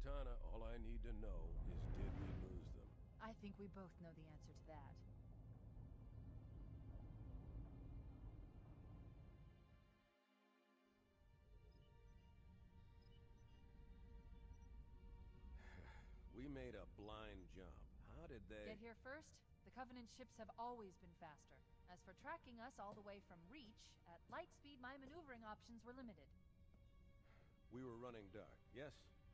Cortana, all I need to know is did we lose them? I think we both know the answer to that. We made a blind jump. How did they... Get here first? The Covenant ships have always been faster. As for tracking us all the way from Reach, at light speed my maneuvering options were limited. We were running dark, yes?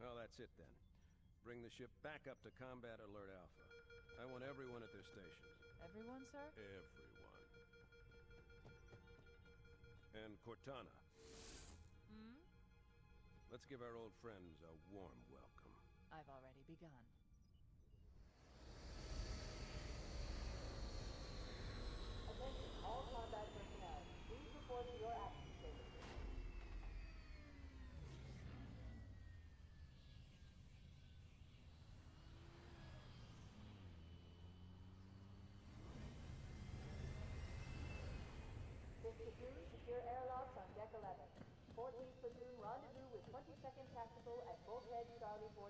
Well, that's it then. Bring the ship back up to Combat Alert Alpha. I want everyone at their stations. Everyone, sir? Everyone. And Cortana. Hmm? Let's give our old friends a warm welcome. I've already begun. Attention all combat personnel. Please report to your action stations. Fifth platoon, secure airlocks on deck 11. 14th platoon, rendezvous with 22nd Tactical at Bulkhead Charlie 14.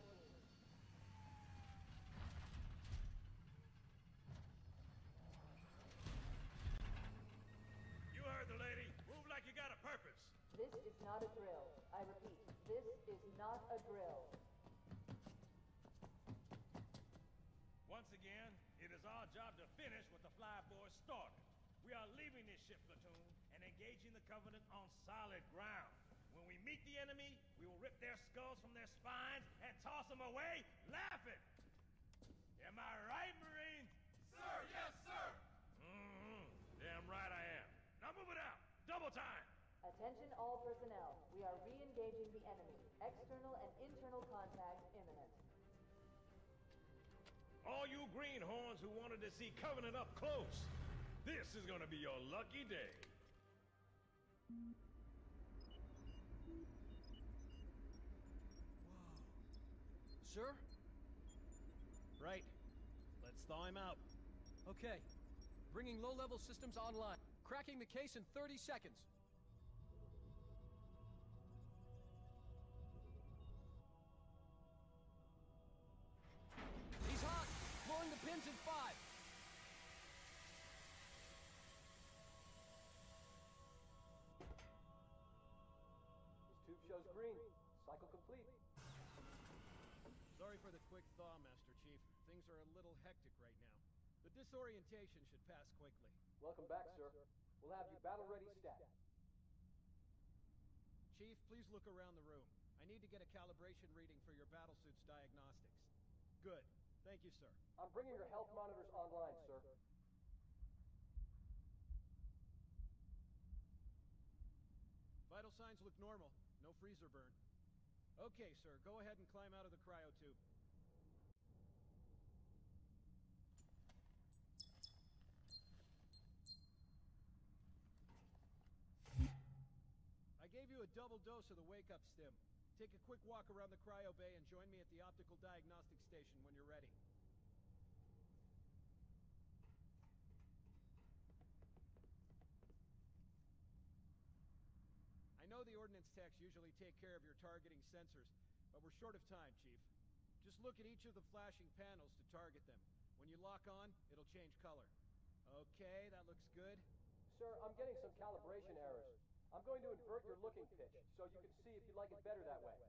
You heard the lady. Move like you got a purpose. This is not a drill. I repeat, this is not a drill. Once again, it is our job to finish what the flyboys started. We are leaving this ship platoon and engaging the Covenant on solid ground. When we meet the enemy, we will rip their skulls from their spines and toss them away, laughing. Am I right, Marines? Sir, yes, sir! Mm-hmm. Damn right I am. Now move it out! Double time! Attention all personnel. We are re-engaging the enemy. External and internal contact imminent. All you greenhorns who wanted to see Covenant up close, this is gonna be your lucky day. Sir? Right. Let's thaw him out. Okay. Bringing low-level systems online. Cracking the case in 30 seconds. He's hot! Blowing the pins in five! His tube shows green. Cycle complete. Sorry for the quick thaw, Master Chief. Things are a little hectic right now. The disorientation should pass quickly. Welcome back, sir. We'll have you battle-ready stat. Chief, please look around the room. I need to get a calibration reading for your battlesuit's diagnostics. Good. Thank you, sir. I'm bringing your health monitors online, sir. Vital signs look normal. No freezer burn. Okay, sir. Go ahead and climb out of the cryotube. I a double dose of the wake-up stim. Take a quick walk around the cryo bay and join me at the optical diagnostic station when you're ready. I know the ordnance techs usually take care of your targeting sensors, but we're short of time, Chief. Just look at each of the flashing panels to target them. When you lock on, it'll change color. Okay, that looks good. Sir, I'm getting some calibration errors. I'm going to invert your looking pitch, so you can see if you like it better that way.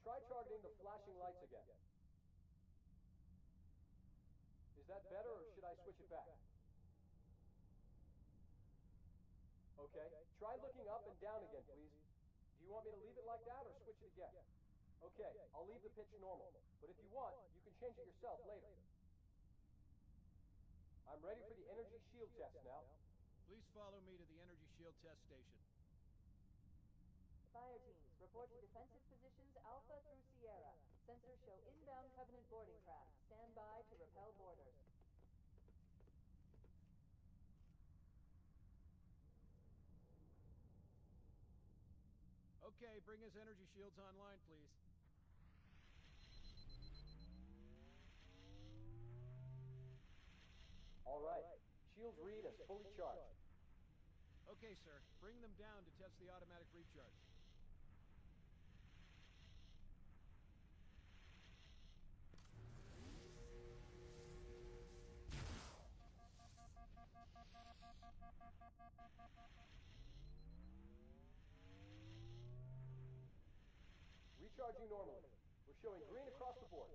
Try targeting the flashing lights again. Is that better, or should I switch it back? Okay, try looking up and down again, please. Do you want me to leave it like that, or switch it again? Okay, I'll leave the pitch normal, but if you want, you can change it yourself later. I'm ready for the energy shield test now. Please follow me to the energy shield test station. Fire teams, report to defensive positions Alpha through Sierra. Sensors show inbound covenant boarding craft. Stand by to repel boarders. Okay, bring his energy shields online, please. All right. Shields read as fully charged. Okay, sir. Bring them down to test the automatic recharge. Recharging normally. We're showing green across the board.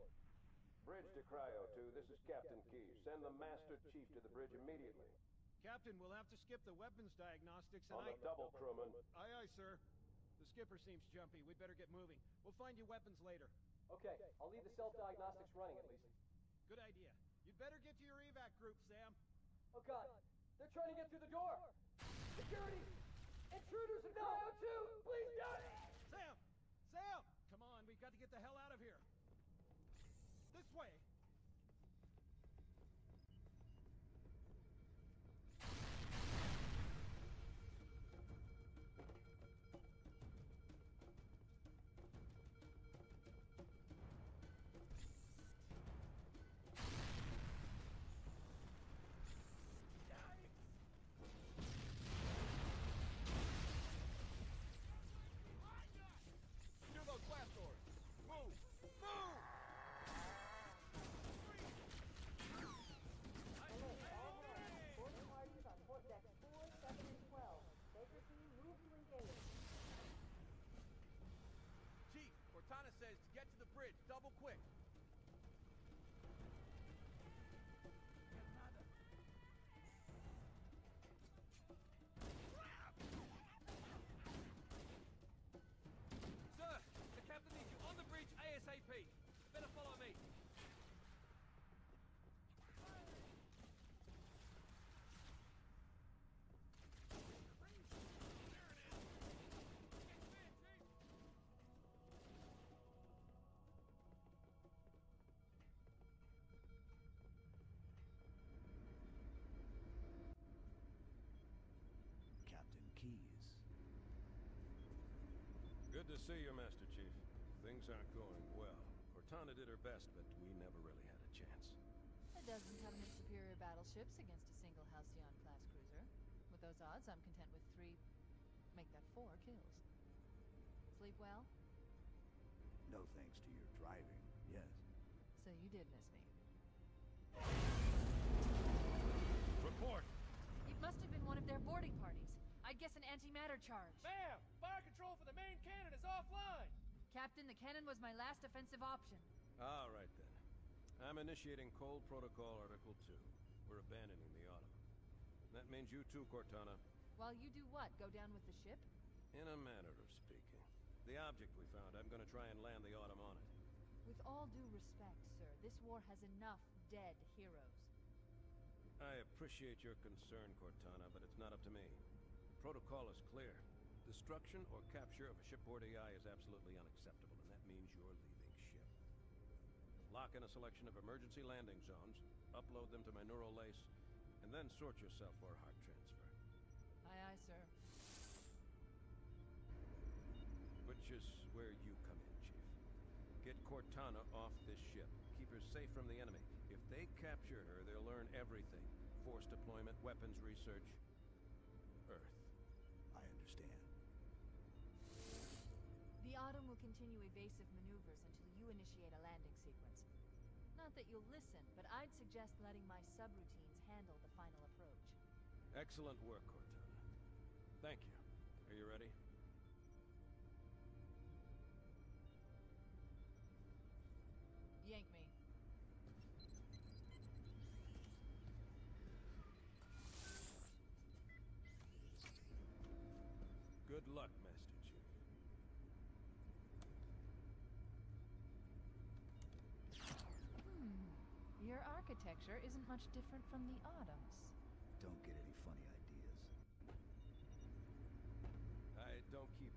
Bridge to Cryo 2, this is Captain Keyes. Send the Master Chief to the bridge immediately. Captain, we'll have to skip the weapons diagnostics and On I... the double, crewman. Aye, aye, sir. The skipper seems jumpy. We'd better get moving. We'll find you weapons later. Okay, I'll leave the self-diagnostics running at least. Good idea. You'd better get to your evac group, Sam. Oh god, they're trying to get through the door! Security! Intruders in Cryo 2! Please don't! Sam! Sam! Come on, we've got to get the hell out of here. This way. Good to see you, Master Chief. Things aren't going well. Cortana did her best, but we never really had a chance. A dozen Covenant superior battleships against a single Halcyon-class cruiser. With those odds, I'm content with three... make that four kills. Sleep well? No thanks to your driving, yes. So you did miss me. Report. It must have been one of their boarding parties. I'd guess an antimatter charge. Ma'am, fire control for the main cannon is offline. Captain, the cannon was my last offensive option. All right, then. I'm initiating Cole Protocol Article 2. We're abandoning the Autumn. That means you too, Cortana. While you do what? Go down with the ship? In a manner of speaking. The object we found, I'm gonna try and land the Autumn on it. With all due respect, sir, this war has enough dead heroes. I appreciate your concern, Cortana, but it's not up to me. The protocol is clear. Destruction or capture of a shipboard AI is absolutely unacceptable, and that means you're leaving ship. Lock in a selection of emergency landing zones, upload them to my neural lace, and then sort yourself for a heart transfer. Aye, aye, sir. Which is where you come in, Chief. Get Cortana off this ship. Keep her safe from the enemy. If they capture her, they'll learn everything. Force deployment, weapons research. The Autumn will continue evasive maneuvers until you initiate a landing sequence. Not that you'll listen, but I'd suggest letting my subroutines handle the final approach. Excellent work, Cortana. Thank you. Are you ready? Yank me. Good luck, Master Chief. Hmm. Your architecture isn't much different from the Autumn's. Don't get any funny ideas. I don't keep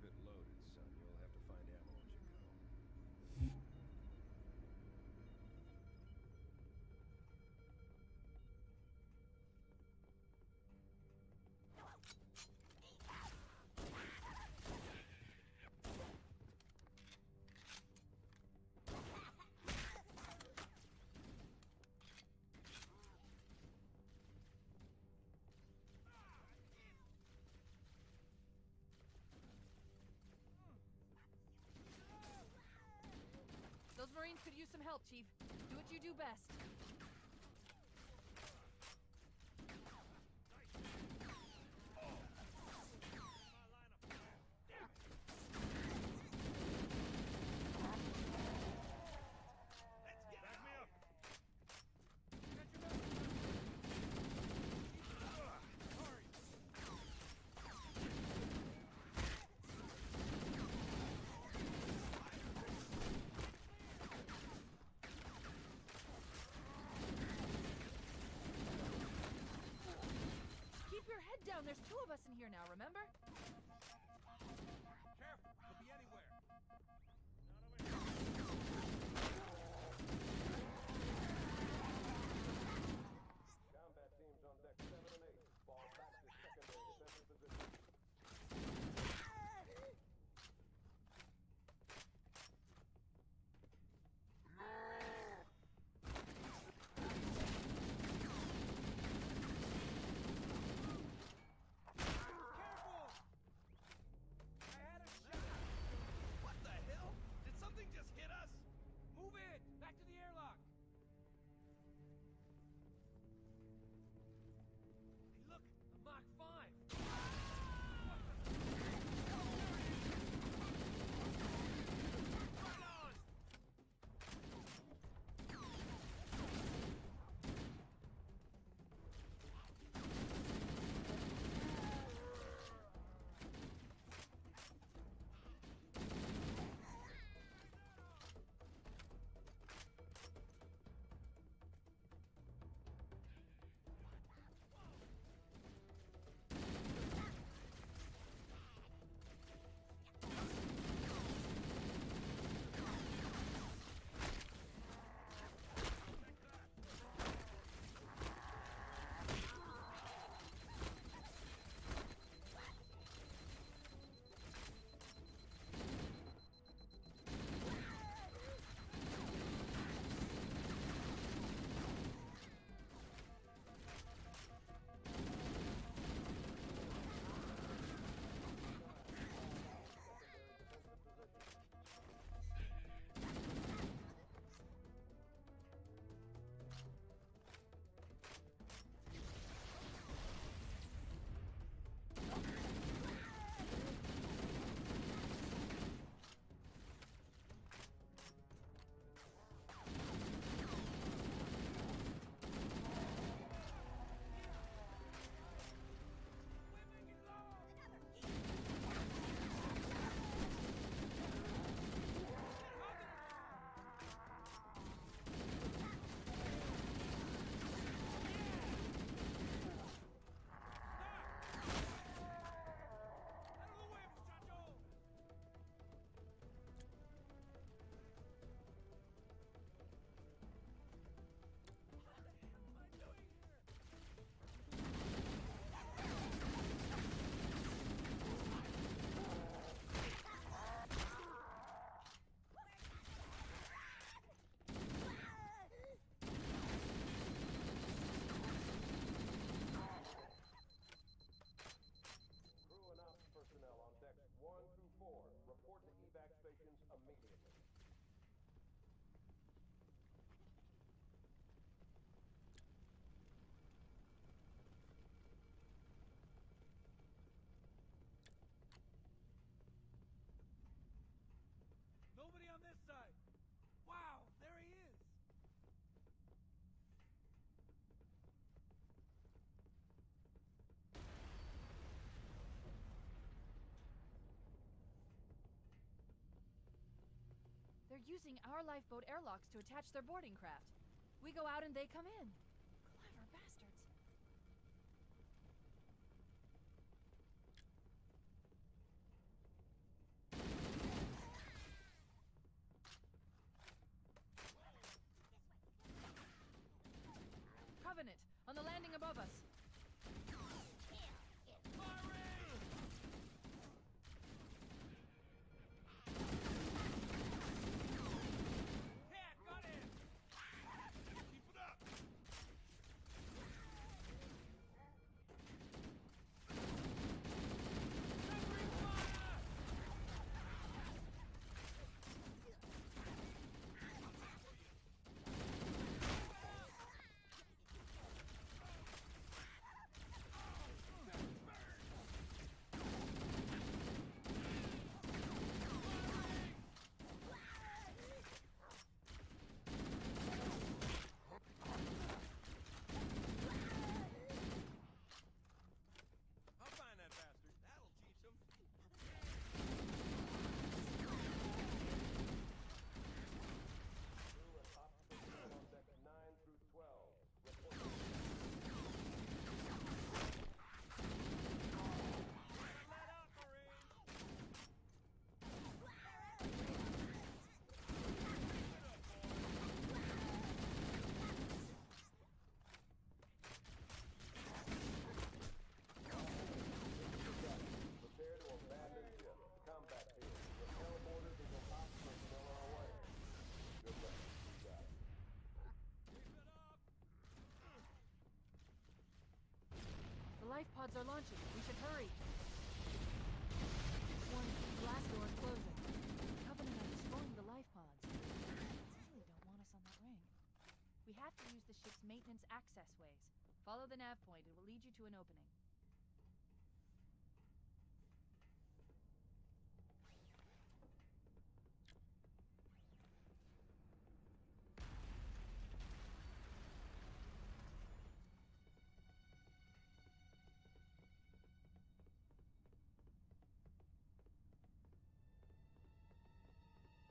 could use some help, Chief. Do what you do best. down. There's two They're using our lifeboat airlocks to attach their boarding craft. We go out and they come in. Pods are launching. We should hurry. Warning, blast door closing. Covenant are destroying the life pods. They Really don't want us on that ring. We have to use the ship's maintenance access ways. Follow the nav point. It will lead you to an opening.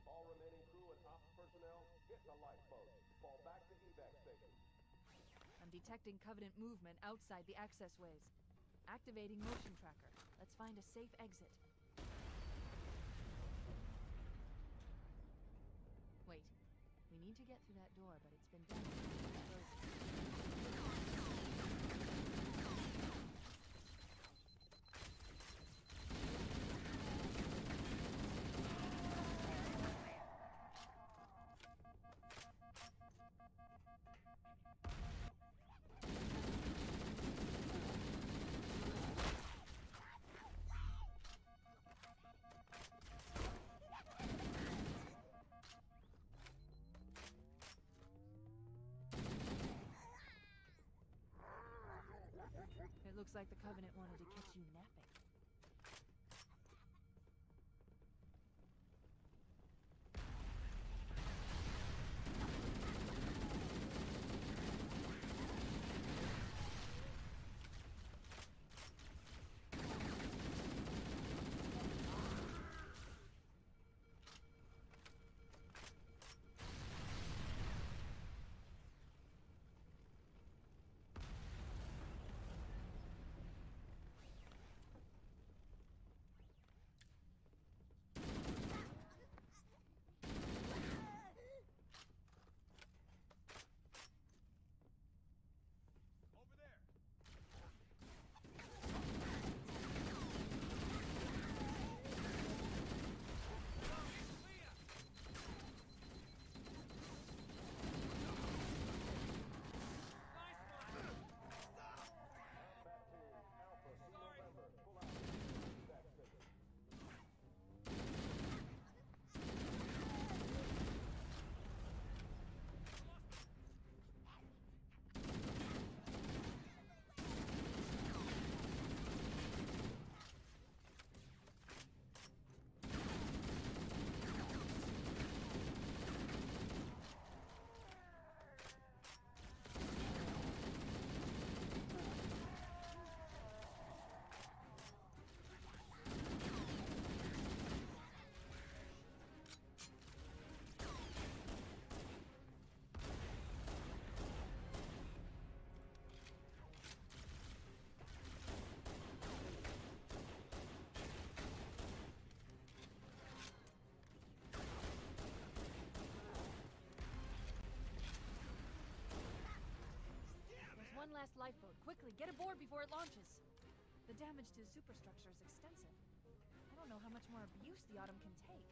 All remaining crew and ops personnel, get the lifeboat. Fall back to evac station. I'm detecting Covenant movement outside the access ways. Activating motion tracker. Let's find a safe exit. Wait. We need to get through that door, but it's been damaged. Looks like the Covenant wanted to catch you napping. Get aboard before it launches. The damage to the superstructure is extensive. I don't know how much more abuse the Autumn can take.